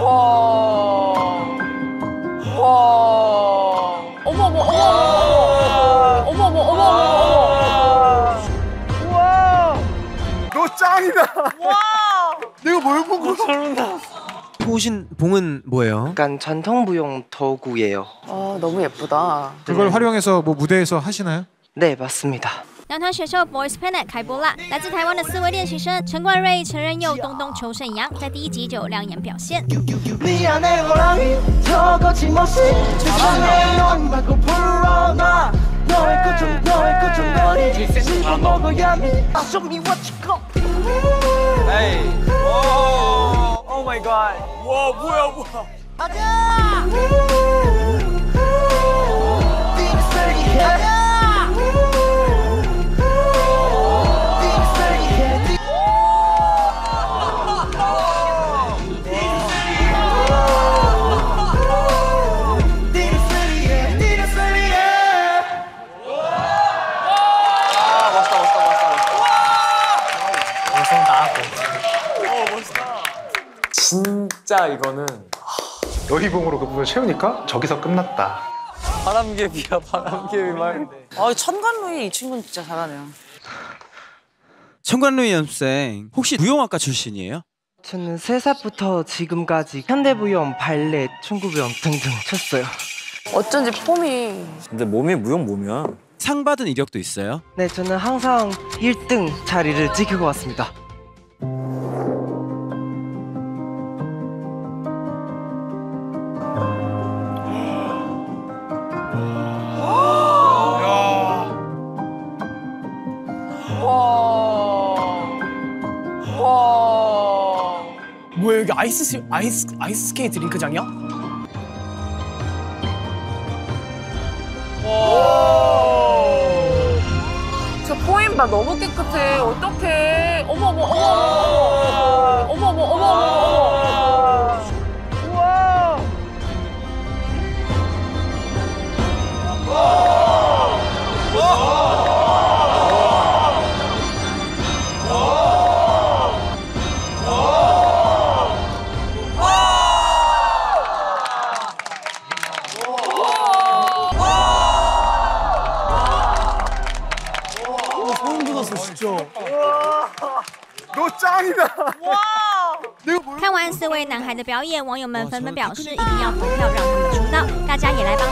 어머 어머 어머 어머 어머 어머 어머 너 짱이다. 내가 뭘 보고 보신 봉은 뭐예요? 약간 전통 무용 도구예요. 아 너무 예쁘다. 그걸 활용해서 뭐 무대에서 하시나요? 네, 맞습니다. 男团选秀 Boys Planet 开播啦！来自台湾的四位练习生陈冠瑞、陈仁佑、东东、邱胜阳，在第一集就有亮眼表现。My god！不要不！ 진짜 이거는 여의봉으로 그 부분 채우니까 저기서 끝났다. 바람개비야 바람개비 말. 아 천간루이 이 친구는 진짜 잘하네요. 청관루이 연습생 혹시 무용학과 출신이에요? 저는 세 살부터 지금까지 현대무용, 발레, 충구무용 등등 쳤어요. 어쩐지 폼이 근데 몸이 무용 몸이야. 상 받은 이력도 있어요? 네, 저는 항상 1등 자리를 지키고 왔습니다. 뭐야 여기 아이스 스- 아이스 아이스 스케이트 링크장이야? 저 포인 봐 너무 깨끗해. 어떡해. 어머 어머 어머 어머 어머 어머 어머 어머. 소름 돋았어 진짜. 너 짱이다. 看完四位男孩的表演，网友们纷纷表示一定要投票让他们出道，大家也来帮